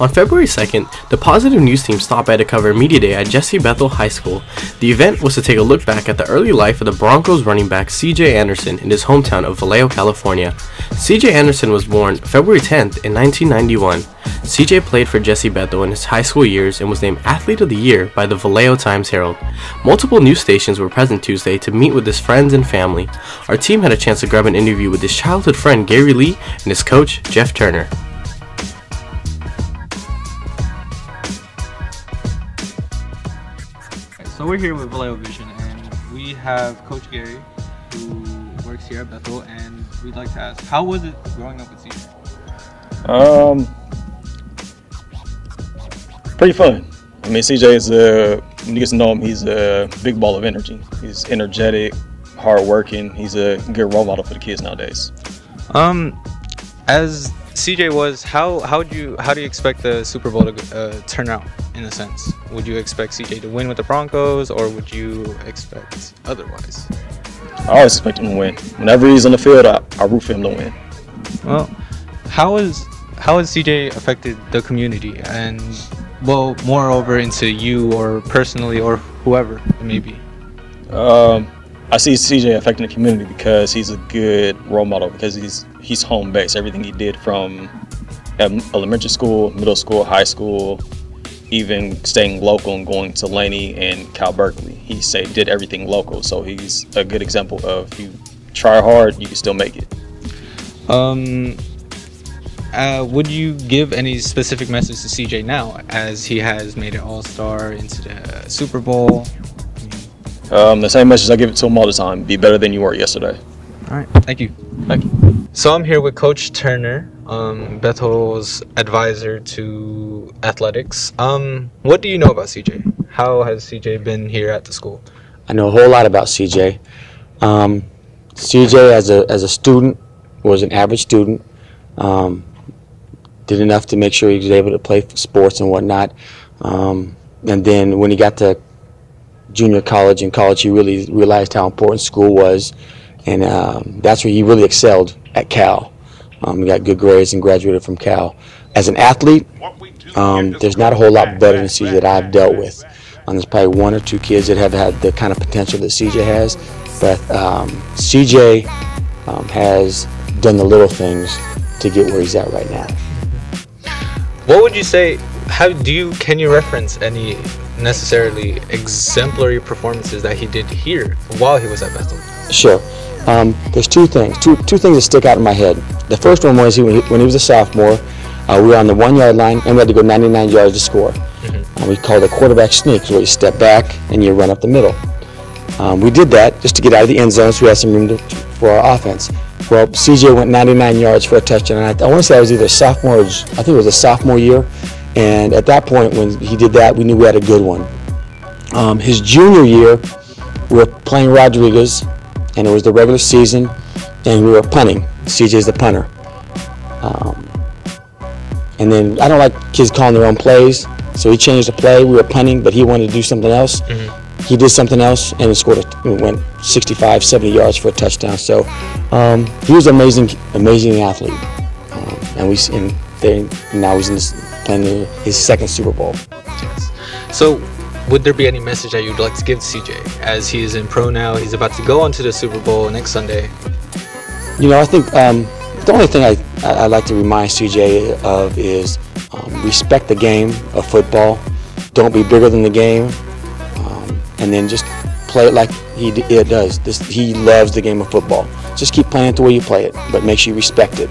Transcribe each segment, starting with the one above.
On February 2nd, the Positive News team stopped by to cover Media Day at Jesse Bethel High School. The event was to take a look back at the early life of the Broncos running back CJ Anderson in his hometown of Vallejo, California. CJ Anderson was born February 10th in 1991. CJ played for Jesse Bethel in his high school years and was named Athlete of the Year by the Vallejo Times Herald. Multiple news stations were present Tuesday to meet with his friends and family. Our team had a chance to grab an interview with his childhood friend Gary Lee and his coach Jeff Turner. So we're here with Vallejo Vision, and we have Coach Gary, who works here at Bethel, and we'd like to ask, how was it growing up with CJ? Um, pretty fun. I mean, CJ is a when you get to know him, he's a big ball of energy. He's energetic, hardworking. He's a good role model for the kids nowadays. Um, as CJ was, how how would you how do you expect the Super Bowl to uh, turn out? In a sense, would you expect CJ to win with the Broncos, or would you expect otherwise? I always expect him to win. Whenever he's on the field, I, I root for him to win. Well, how is how has CJ affected the community, and well, moreover into you or personally or whoever it may be? Um, I see CJ affecting the community because he's a good role model because he's he's home based. Everything he did from elementary school, middle school, high school, even staying local and going to Laney and Cal Berkeley. He say did everything local, so he's a good example of if you try hard, you can still make it. Um, uh, would you give any specific message to CJ now, as he has made an All Star into the Super Bowl? Um, the same message I give it to him all the time: be better than you were yesterday. All right, thank you. Thank you. So I'm here with Coach Turner, um, Bethel's advisor to athletics. Um, what do you know about CJ? How has CJ been here at the school? I know a whole lot about CJ. Um, CJ, as a as a student, was an average student. Um, did enough to make sure he was able to play sports and whatnot. Um, and then when he got to junior college and college, he really realized how important school was, and um, that's where he really excelled at Cal. Um, he got good grades and graduated from Cal. As an athlete, um, there's not a whole lot better than CJ that I've dealt with. Um, there's probably one or two kids that have had the kind of potential that CJ has, but um, CJ um, has done the little things to get where he's at right now. What would you say? How do you can you reference any necessarily exemplary performances that he did here while he was at Bethel? Sure. Um, there's two things, two two things that stick out in my head. The first one was he, when he was a sophomore. Uh, we were on the one yard line and we had to go 99 yards to score. Mm-hmm. Uh, we called it a quarterback sneak, where you step back and you run up the middle. Um, we did that just to get out of the end zone so we had some room to, for our offense. Well, CJ went 99 yards for a touchdown. And I, I want to say I was either sophomore, I think it was a sophomore year. And at that point, when he did that, we knew we had a good one. Um, his junior year, we were playing Rodriguez, and it was the regular season, and we were punting. CJ's the punter. Um, and then I don't like kids calling their own plays, so he changed the play. We were punting, but he wanted to do something else. Mm-hmm he did something else and scored a, went 65, 70 yards for a touchdown. So um, he was an amazing, amazing athlete. Um, and we and they, now he's in this, playing his second Super Bowl. Yes. So would there be any message that you'd like to give CJ as he is in pro now? He's about to go on to the Super Bowl next Sunday. You know, I think um, the only thing I, I, like to remind CJ of is um, respect the game of football. Don't be bigger than the game and then just play it like he it does. This, he loves the game of football. Just keep playing it the way you play it, but make sure you respect it.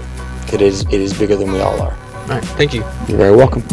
It is it is bigger than we all are. All right, thank you. You're very welcome.